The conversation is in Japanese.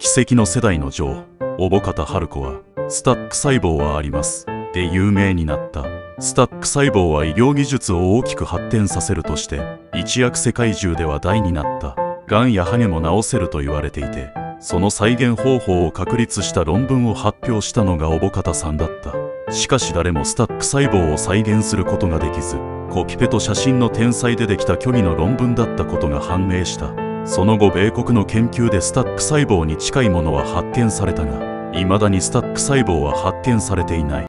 奇跡の世代の女王小保方春子はスタック細胞はありますで有名になった。スタック細胞は医療技術を大きく発展させるとして一躍世界中で話題になった。がんやハゲも治せると言われていてその再現方法を確立した論文を発表したのが小保方さんだった。しかし誰もスタック細胞を再現することができずコピペと写真の天才でできた虚偽の論文だったことが判明した。その後米国の研究でスタック細胞に近いものは発見されたが未だにスタック細胞は発見されていない。